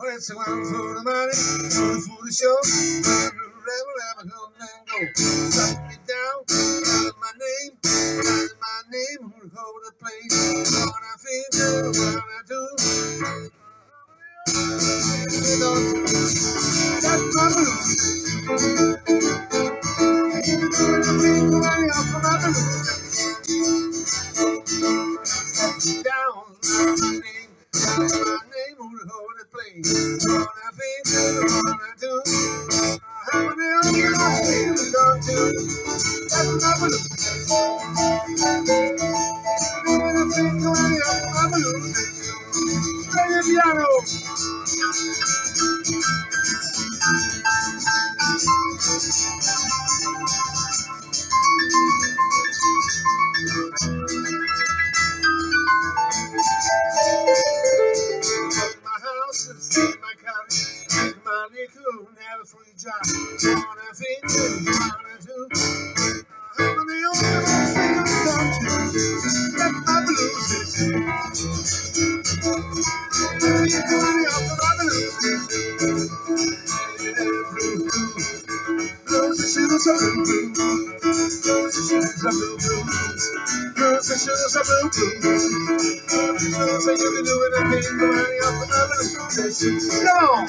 Well, it's one for the money, one for the show. Rebel, rebel, come and go. Shut me down, that's my name, that's my name. Who's over the place? What I feel, what I do. That's my blues. Down, that's my name, that's my name. What I feel, what I do. You gone too? That's I think of any of my blues, play the piano. Take my nickel and have a free job. Wanna think, wanna do. I'm the only one feeling gone too. That's my blues. When you do any of my blues, blues and shoes are blue, blue. Blues shoes are blue, blue. Blues shoes are blue, blue. Blues and shoes you can do anything, go any of my blues. Come on.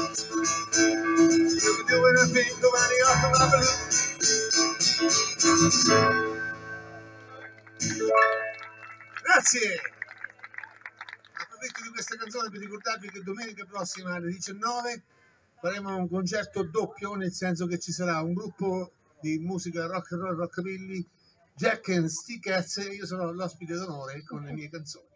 Grazie. Approfitto di questa canzone per ricordarvi che domenica prossima alle 19 faremo un concerto doppio, nel senso che ci sarà un gruppo di musica rock and roll rockabilly, Jack and Stickers e io sarò l'ospite d'onore con le mie canzoni.